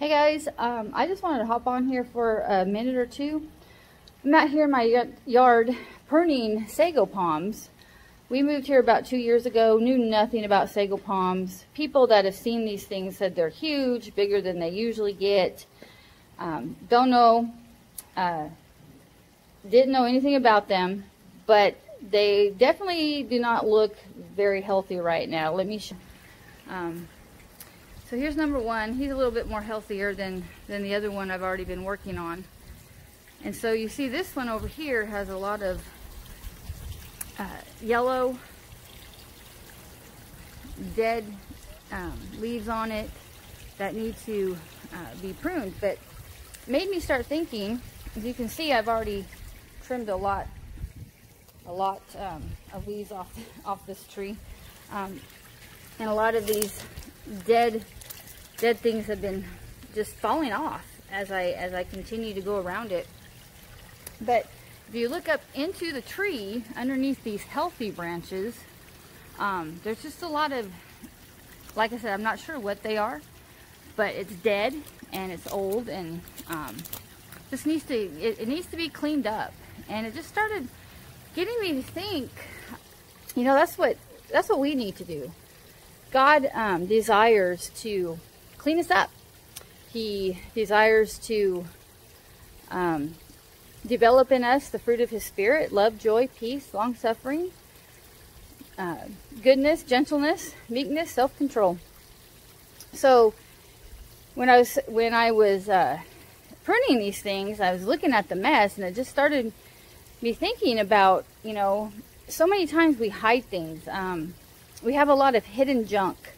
Hey guys, um, I just wanted to hop on here for a minute or two. I'm out here in my yard pruning sago palms. We moved here about two years ago, knew nothing about sago palms. People that have seen these things said they're huge, bigger than they usually get. Um, don't know, uh, didn't know anything about them, but they definitely do not look very healthy right now. Let me show. Um, so here's number one. He's a little bit more healthier than, than the other one I've already been working on. And so you see this one over here has a lot of uh, yellow dead um, leaves on it that need to uh, be pruned. But made me start thinking, as you can see, I've already trimmed a lot, a lot um, of leaves off, off this tree. Um, and a lot of these dead dead things have been just falling off as I as I continue to go around it. But if you look up into the tree underneath these healthy branches, um, there's just a lot of, like I said, I'm not sure what they are, but it's dead and it's old and um, just needs to it, it needs to be cleaned up. And it just started getting me to think, you know, that's what that's what we need to do. God um, desires to clean us up. He desires to um, develop in us the fruit of His Spirit love, joy, peace, long suffering, uh, goodness, gentleness, meekness, self control. So, when I was when I was uh, pruning these things, I was looking at the mess, and it just started me thinking about you know so many times we hide things. Um, we have a lot of hidden junk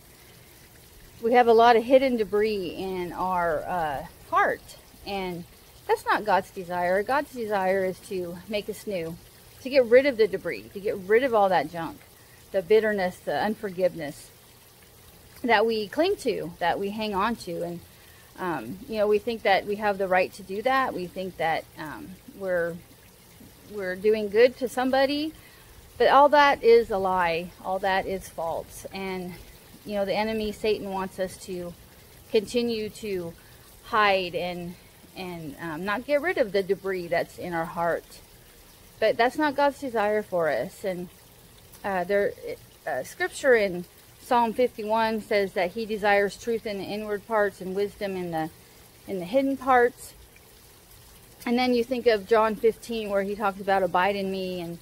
we have a lot of hidden debris in our uh, heart. And that's not God's desire. God's desire is to make us new, to get rid of the debris, to get rid of all that junk, the bitterness, the unforgiveness that we cling to, that we hang on to. And, um, you know, we think that we have the right to do that. We think that um, we're, we're doing good to somebody. But all that is a lie. All that is false. And you know, the enemy, Satan, wants us to continue to hide and and um, not get rid of the debris that's in our heart. But that's not God's desire for us. And uh, there, uh, scripture in Psalm 51 says that He desires truth in the inward parts and wisdom in the in the hidden parts. And then you think of John 15 where He talks about abide in me and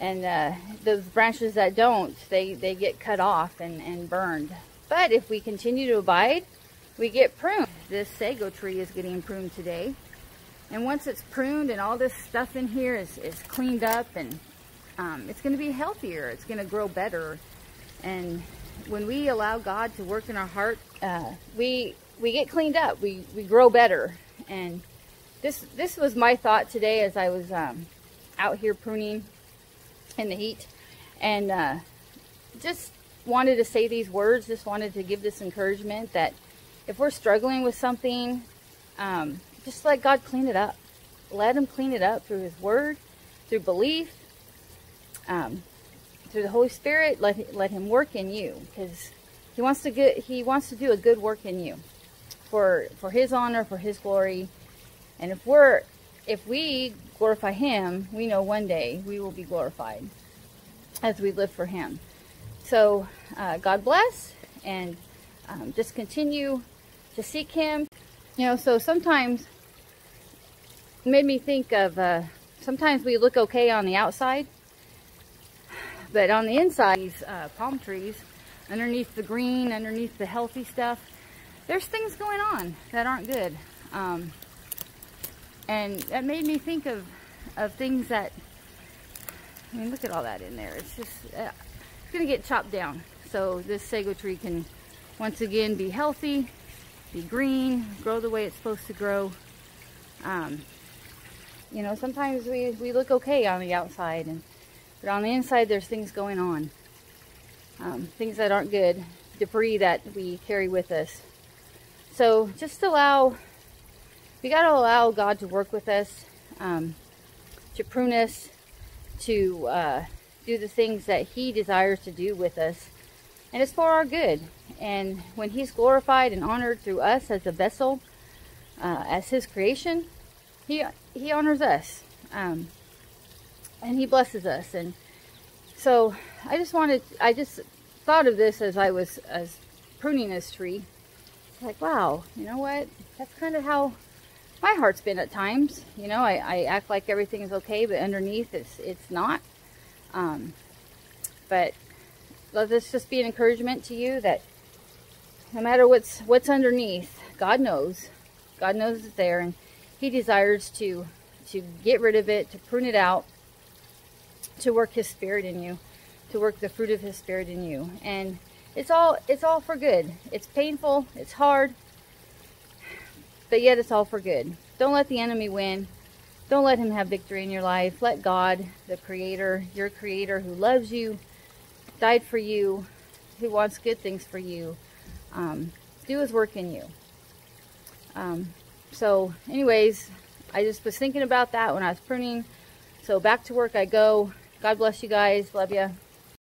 and uh, those branches that don't, they, they get cut off and, and burned. But if we continue to abide, we get pruned. This sago tree is getting pruned today. And once it's pruned and all this stuff in here is, is cleaned up and um, it's going to be healthier. It's going to grow better. And when we allow God to work in our heart, uh, we we get cleaned up. We, we grow better. And this this was my thought today as I was um, out here pruning in the heat. And uh, just wanted to say these words, just wanted to give this encouragement that if we're struggling with something, um, just let God clean it up. Let Him clean it up through His Word, through belief, um, through the Holy Spirit. Let let Him work in you because He wants to get He wants to do a good work in you for for His honor, for His glory. And if we're if we glorify Him, we know one day we will be glorified as we live for Him. So, uh, God bless, and um, just continue to seek Him. You know, so sometimes made me think of uh, sometimes we look okay on the outside, but on the inside, these uh, palm trees, underneath the green, underneath the healthy stuff, there's things going on that aren't good. Um, and that made me think of, of things that, I mean, look at all that in there. It's just, uh, it's going to get chopped down. So this sago tree can, once again, be healthy, be green, grow the way it's supposed to grow. Um, you know, sometimes we, we look okay on the outside, and but on the inside there's things going on. Um, things that aren't good, debris that we carry with us. So just allow we got to allow God to work with us, um, to prune us, to uh, do the things that He desires to do with us. and it's for our good. And when He's glorified and honored through us as a vessel, uh, as His creation, He He honors us, um, and He blesses us. And so I just wanted, I just thought of this as I was as pruning this tree. Like, wow, you know what? That's kind of how my heart's been at times. You know, I, I act like everything is okay, but underneath it's it's not. Um, but let this just be an encouragement to you that no matter what's what's underneath, God knows. God knows it's there, and He desires to to get rid of it, to prune it out, to work His Spirit in you, to work the fruit of His Spirit in you, and it's all it's all for good. It's painful, it's hard, but yet it's all for good. Don't let the enemy win. Don't let him have victory in your life. Let God, the creator, your creator who loves you, died for you, who wants good things for you, um, do his work in you. Um, so anyways, I just was thinking about that when I was pruning. So back to work I go. God bless you guys. Love you.